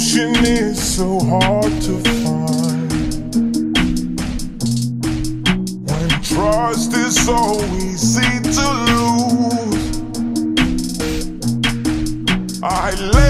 Emotion is so hard to find. When trust is so easy to lose, I live.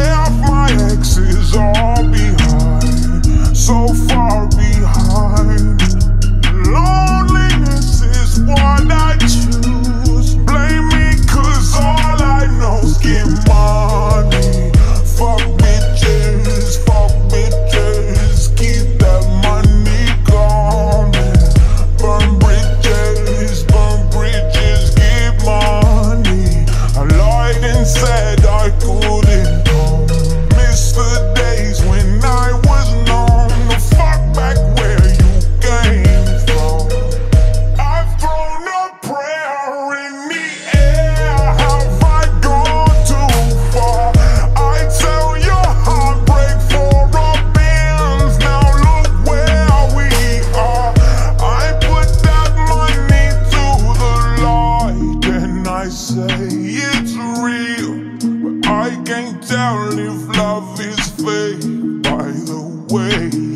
it's real, but I can't tell if love is fake. By the way.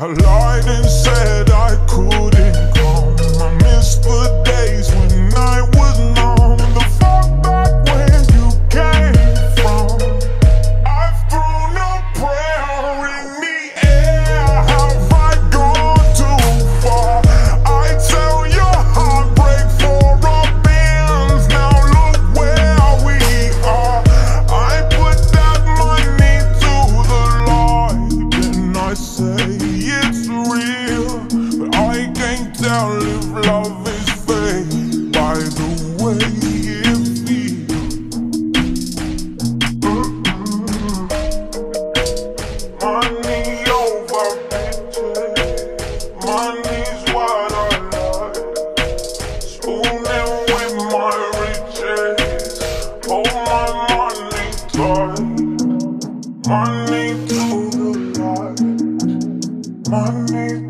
I lied and said I couldn't come. I missed the days when I was. down, live love is vain. By the way, it feels. Money over bitches. Money's what I like. Spooning with my riches. Oh, my money. Money to the light. Money.